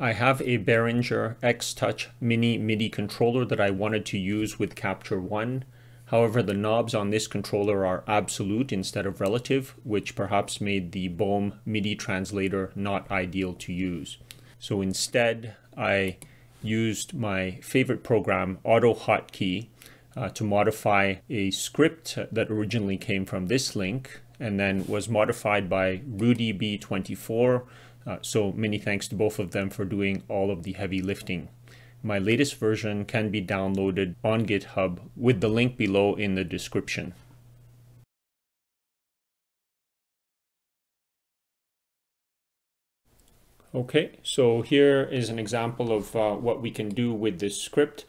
I have a Behringer X-Touch Mini MIDI controller that I wanted to use with Capture One. However, the knobs on this controller are absolute instead of relative, which perhaps made the Bome MIDI Translator not ideal to use. So instead, I used my favorite program, AutoHotkey, uh, to modify a script that originally came from this link and then was modified by RudyB24 uh, so many thanks to both of them for doing all of the heavy lifting. My latest version can be downloaded on GitHub with the link below in the description. Okay, so here is an example of uh, what we can do with this script.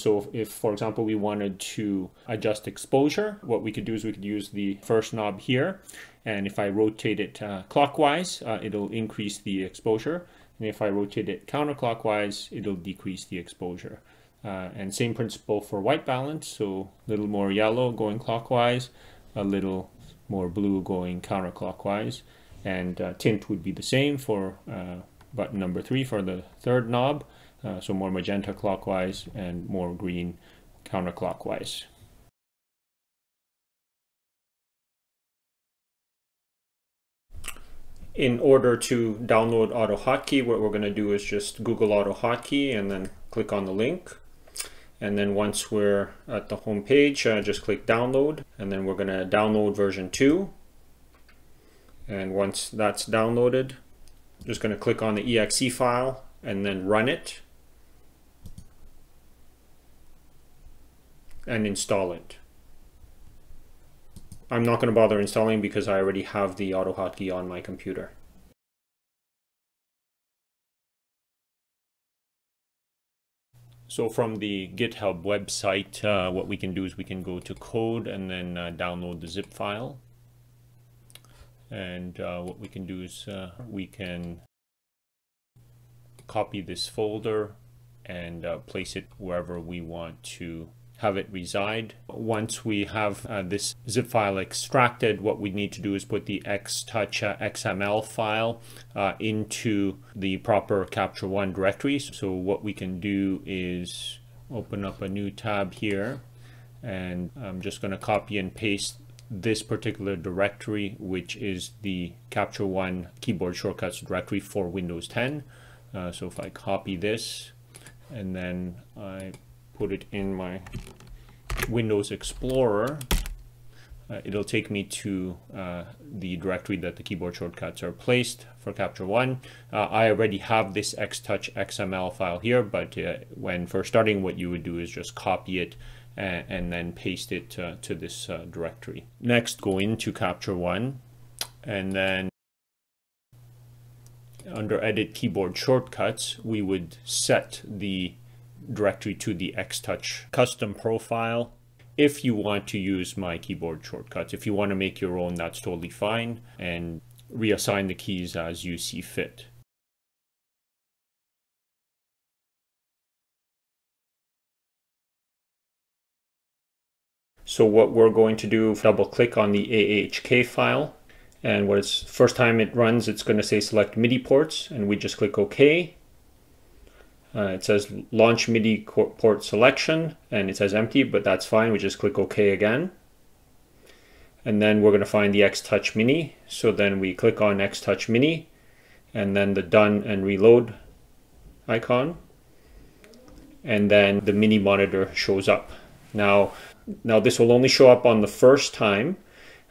So if, for example, we wanted to adjust exposure, what we could do is we could use the first knob here and if I rotate it uh, clockwise, uh, it'll increase the exposure. And if I rotate it counterclockwise, it'll decrease the exposure. Uh, and same principle for white balance. So a little more yellow going clockwise, a little more blue going counterclockwise. And uh, tint would be the same for uh, button number three for the third knob. Uh, so more magenta clockwise and more green counterclockwise. in order to download AutoHotkey, what we're going to do is just Google AutoHotkey and then click on the link. And then once we're at the home page, uh, just click download. And then we're going to download version 2. And once that's downloaded, just going to click on the exe file and then run it. And install it. I'm not going to bother installing because I already have the AutoHotkey on my computer. So from the GitHub website, uh, what we can do is we can go to code and then uh, download the zip file. And uh, what we can do is uh, we can copy this folder and uh, place it wherever we want to have it reside. Once we have uh, this zip file extracted, what we need to do is put the xtouch uh, XML file uh, into the proper Capture One directory. So what we can do is open up a new tab here and I'm just going to copy and paste this particular directory, which is the Capture One keyboard shortcuts directory for Windows 10. Uh, so if I copy this and then I put it in my Windows Explorer, uh, it'll take me to uh, the directory that the keyboard shortcuts are placed for Capture One. Uh, I already have this Xtouch XML file here, but uh, when first starting, what you would do is just copy it and, and then paste it uh, to this uh, directory. Next, go into Capture One, and then under Edit Keyboard Shortcuts, we would set the directory to the Xtouch custom profile. If you want to use my keyboard shortcuts, if you want to make your own, that's totally fine, and reassign the keys as you see fit. So what we're going to do, double click on the AHK file. And what it's first time it runs, it's going to say select MIDI ports and we just click OK. Uh, it says launch MIDI port selection and it says empty, but that's fine. We just click OK again. And then we're going to find the X-Touch Mini. So then we click on X-Touch Mini and then the done and reload icon. And then the MIDI monitor shows up. Now, now this will only show up on the first time.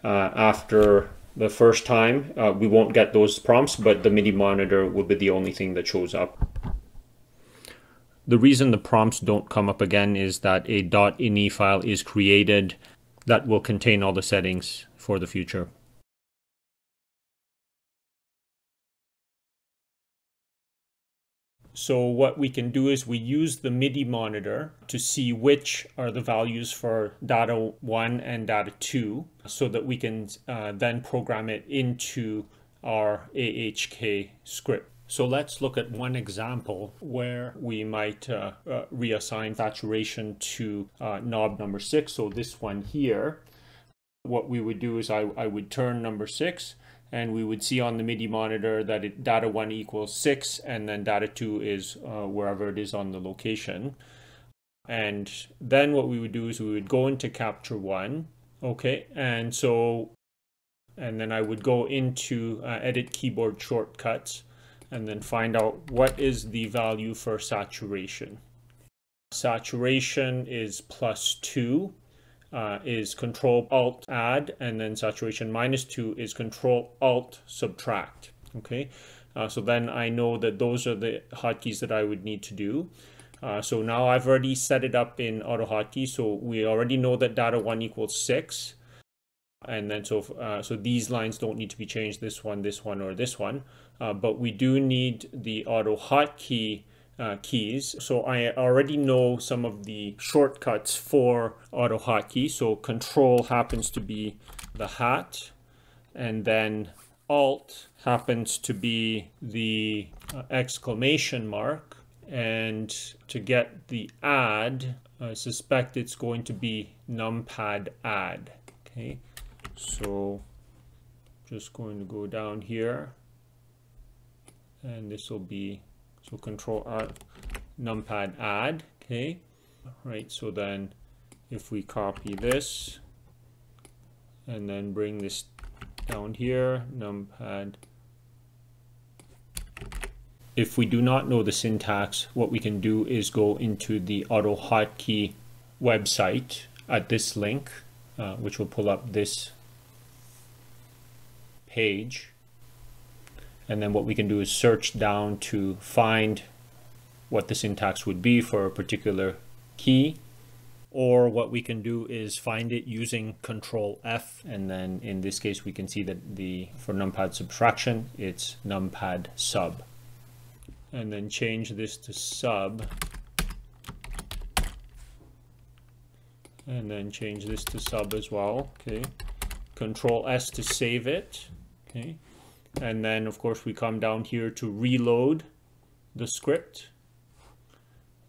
Uh, after the first time, uh, we won't get those prompts, but the MIDI monitor will be the only thing that shows up. The reason the prompts don't come up again is that a .ini file is created that will contain all the settings for the future. So what we can do is we use the MIDI monitor to see which are the values for data 1 and data 2 so that we can uh, then program it into our AHK script. So let's look at one example where we might uh, uh, reassign saturation to uh, knob number six. So this one here, what we would do is I, I would turn number six and we would see on the MIDI monitor that it, data 1 equals 6 and then data 2 is uh, wherever it is on the location. And then what we would do is we would go into capture 1, okay, and so, and then I would go into uh, edit keyboard shortcuts and then find out what is the value for saturation. Saturation is plus 2 uh, is control alt add and then saturation minus 2 is control alt subtract okay? Uh, so then I know that those are the hotkeys that I would need to do. Uh, so now I've already set it up in AutoHotkey so we already know that data 1 equals 6 and then so uh, so these lines don't need to be changed this one this one or this one uh, but we do need the auto AutoHotkey uh, keys. So I already know some of the shortcuts for auto AutoHotkey. So control happens to be the hat and then alt happens to be the uh, exclamation mark. And to get the add, I suspect it's going to be numpad add. Okay, so just going to go down here and this will be so control R, numpad add, okay. Right, so then if we copy this and then bring this down here, numpad. If we do not know the syntax, what we can do is go into the AutoHotkey website at this link, uh, which will pull up this page. And then what we can do is search down to find what the syntax would be for a particular key. Or what we can do is find it using control F. And then in this case we can see that the for numpad subtraction it's numpad sub. And then change this to sub. And then change this to sub as well. Okay. Control S to save it okay. And then of course we come down here to reload the script.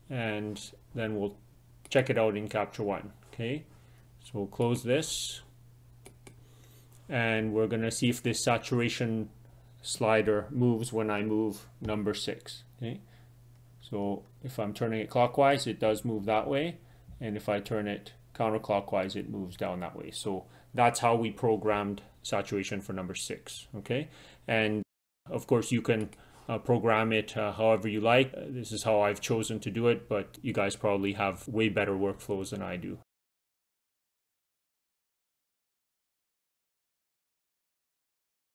And then we'll check it out in capture one. Okay. So we'll close this. And we're going to see if this saturation slider moves when I move number six. Okay. So if I'm turning it clockwise it does move that way. And if I turn it counterclockwise it moves down that way. So that's how we programmed saturation for number six okay? And of course you can uh, program it uh, however you like. Uh, this is how I've chosen to do it but you guys probably have way better workflows than I do.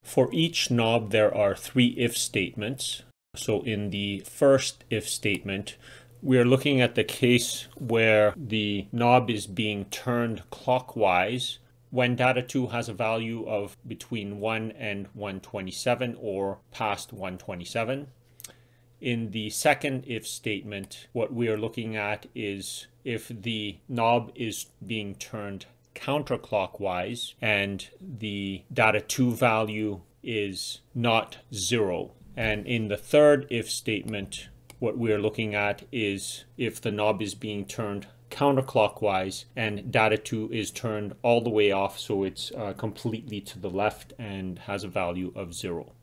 For each knob, there are three if statements. So in the first if statement, we're looking at the case where the knob is being turned clockwise when data 2 has a value of between 1 and 127 or past 127. In the second if statement, what we are looking at is if the knob is being turned counterclockwise and the data 2 value is not zero. And in the third if statement, what we're looking at is if the knob is being turned counterclockwise and data 2 is turned all the way off so it's uh, completely to the left and has a value of 0.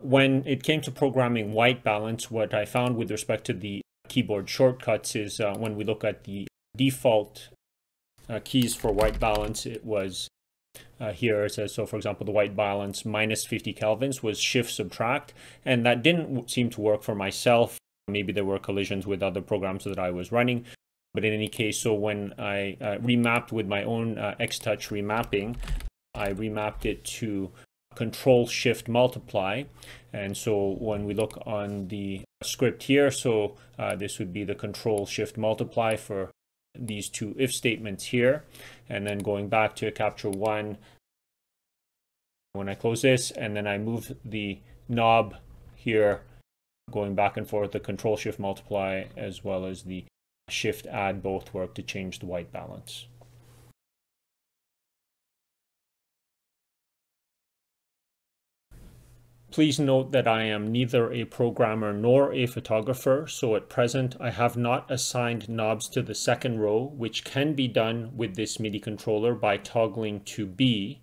When it came to programming white balance, what I found with respect to the keyboard shortcuts is uh, when we look at the default uh, keys for white balance, it was uh, here it says, so for example, the white balance minus 50 kelvins was shift subtract, and that didn't seem to work for myself. Maybe there were collisions with other programs that I was running. But in any case, so when I uh, remapped with my own uh, Xtouch remapping, I remapped it to control shift multiply. And so when we look on the script here, so uh, this would be the control shift multiply for these two if statements here and then going back to capture one when I close this and then I move the knob here going back and forth the control shift multiply as well as the shift add both work to change the white balance. Please note that I am neither a programmer nor a photographer, so at present I have not assigned knobs to the second row, which can be done with this MIDI controller by toggling to B.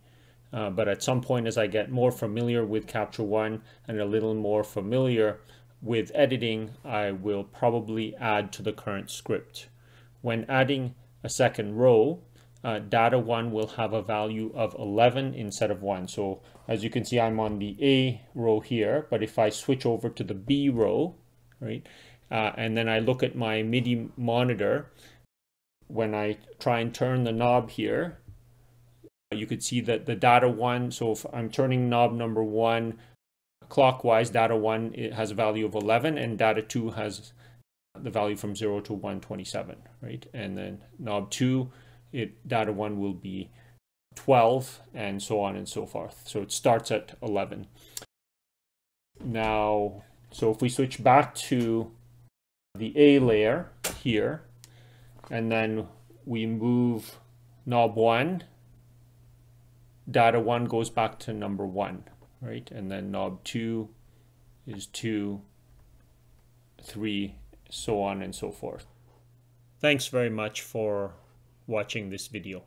Uh, but at some point as I get more familiar with Capture One and a little more familiar with editing, I will probably add to the current script. When adding a second row, uh, data 1 will have a value of 11 instead of 1. So as you can see, I'm on the A row here, but if I switch over to the B row, right, uh, and then I look at my MIDI monitor, when I try and turn the knob here, you could see that the data 1, so if I'm turning knob number 1 clockwise, data 1 it has a value of 11, and data 2 has the value from 0 to 127, right? And then knob 2 it data one will be 12 and so on and so forth. So it starts at 11. Now, so if we switch back to the A layer here, and then we move knob one, data one goes back to number one, right? And then knob two is two, three, so on and so forth. Thanks very much for watching this video.